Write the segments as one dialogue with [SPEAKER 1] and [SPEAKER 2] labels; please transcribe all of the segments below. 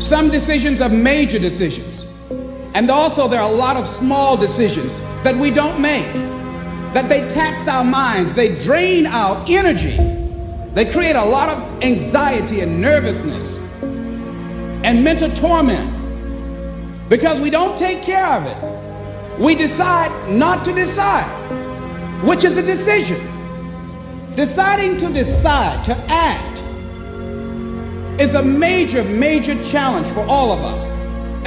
[SPEAKER 1] Some decisions are major decisions. And also there are a lot of small decisions that we don't make, that they tax our minds, they drain our energy, they create a lot of anxiety and nervousness and mental torment because we don't take care of it. We decide not to decide, which is a decision. Deciding to decide, to act, is a major, major challenge for all of us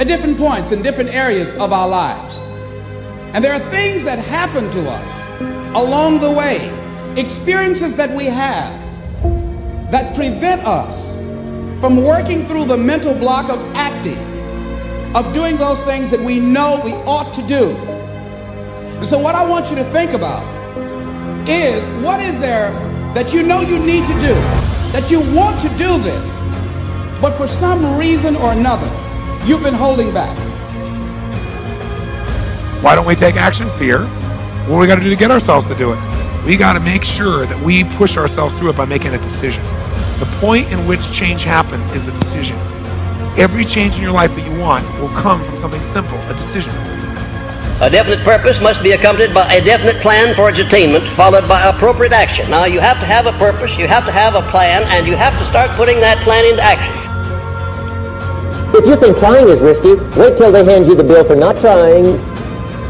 [SPEAKER 1] at different points in different areas of our lives. And there are things that happen to us along the way, experiences that we have that prevent us from working through the mental block of acting, of doing those things that we know we ought to do. And so, what I want you to think about is what is there that you know you need to do, that you want to do this, but for some reason or another, you've been holding back.
[SPEAKER 2] Why don't we take action? Fear. What do we got to do to get ourselves to do it? We got to make sure that we push ourselves through it by making a decision. The point in which change happens is a decision. Every change in your life that you want will come from something simple, a decision.
[SPEAKER 3] A definite purpose must be accompanied by a definite plan for its attainment, followed by appropriate action. Now, you have to have a purpose, you have to have a plan, and you have to start putting that plan into action.
[SPEAKER 4] If you think trying is risky, wait till they hand you the bill for not trying.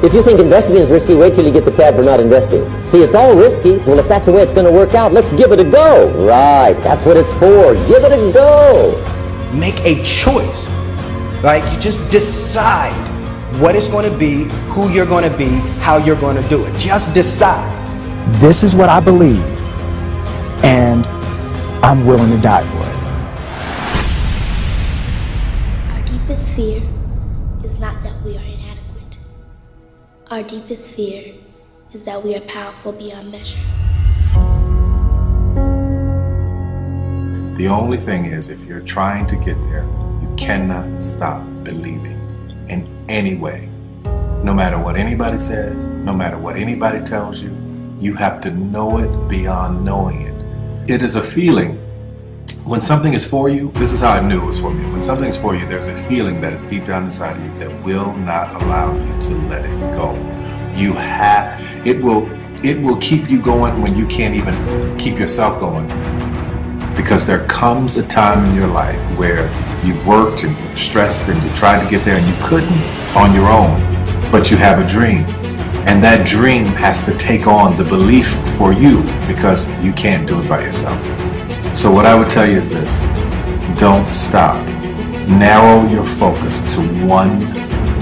[SPEAKER 4] If you think investing is risky, wait till you get the tab for not investing. See, it's all risky. Well, if that's the way it's going to work out, let's give it a go. Right, that's what it's for. Give it a go.
[SPEAKER 5] Make a choice. Like, you just decide what it's going to be, who you're going to be, how you're going to do it. Just decide. This is what I believe, and I'm willing to die for it.
[SPEAKER 6] Deepest fear is not that we are inadequate. Our deepest fear is that we are powerful beyond measure.
[SPEAKER 7] The only thing is, if you're trying to get there, you cannot stop believing in any way. No matter what anybody says, no matter what anybody tells you, you have to know it beyond knowing it. It is a feeling. When something is for you, this is how I knew it was for me. When something is for you, there's a feeling that is deep down inside of you that will not allow you to let it go. You have it will it will keep you going when you can't even keep yourself going because there comes a time in your life where you've worked and you've stressed and you tried to get there and you couldn't on your own, but you have a dream. And that dream has to take on the belief for you because you can't do it by yourself. So what I would tell you is this, don't stop. Narrow your focus to one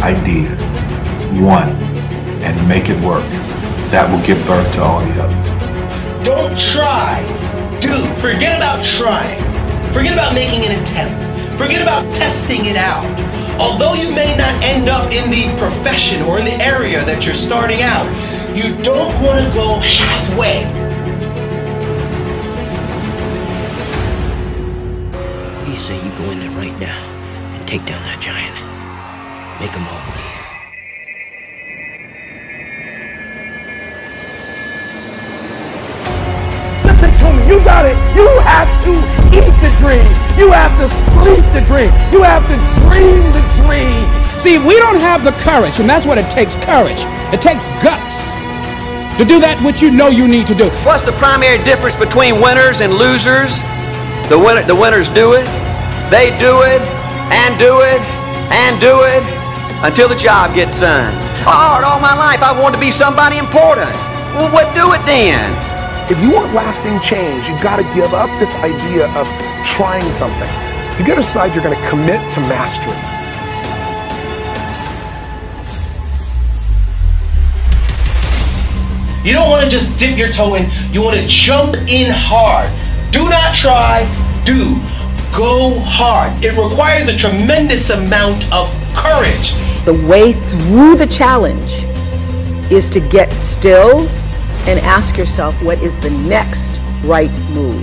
[SPEAKER 7] idea, one, and make it work. That will give birth to all the others.
[SPEAKER 8] Don't try do. Forget about trying. Forget about making an attempt. Forget about testing it out. Although you may not end up in the profession or in the area that you're starting out, you don't want to go halfway.
[SPEAKER 3] Say you go in there right now and take down that giant? Make them all believe.
[SPEAKER 2] Listen to me, you got it. You have to eat the dream. You have to sleep the dream. You have to dream the dream.
[SPEAKER 1] See, we don't have the courage, and that's what it takes courage. It takes guts to do that which you know you need to do.
[SPEAKER 3] What's the primary difference between winners and losers? The, winner, the winners do it, they do it, and do it, and do it until the job gets done. Oh, all my life I wanted to be somebody important. Well, what do it then?
[SPEAKER 2] If you want lasting change, you got to give up this idea of trying something. You got to decide you're going to commit to mastery.
[SPEAKER 8] You don't want to just dip your toe in, you want to jump in hard. Do not try, do. Go hard. It requires a tremendous amount of courage.
[SPEAKER 9] The way through the challenge is to get still and ask yourself what is the next right move.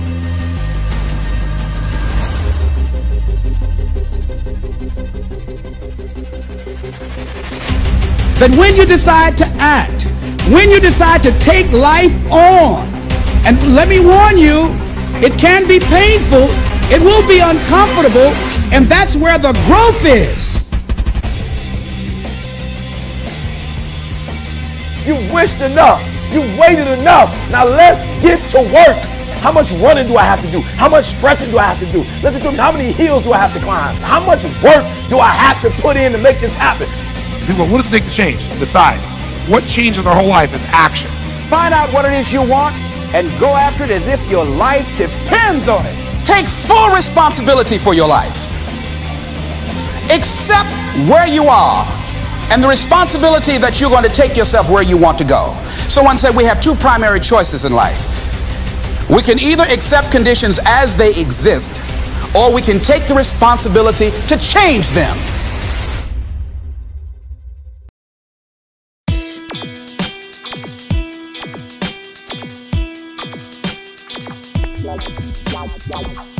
[SPEAKER 1] That when you decide to act, when you decide to take life on, and let me warn you, it can be painful, it will be uncomfortable, And that's where the growth is.
[SPEAKER 10] You've wished enough. You've waited enough. Now let's get to work. How much running do I have to do? How much stretching do I have to do? Listen to me. How many hills do I have to climb? How much work do I have to put in to make this happen?
[SPEAKER 2] People, what does it take to change? Decide. What changes our whole life is action.
[SPEAKER 11] Find out what it is you want and go after it as if your life depends on it.
[SPEAKER 1] Take full responsibility for your life. Accept where you are and the responsibility that you're going to take yourself where you want to go. Someone said we have two primary choices in life. We can either accept conditions as they exist or we can take the responsibility to change them. Wow.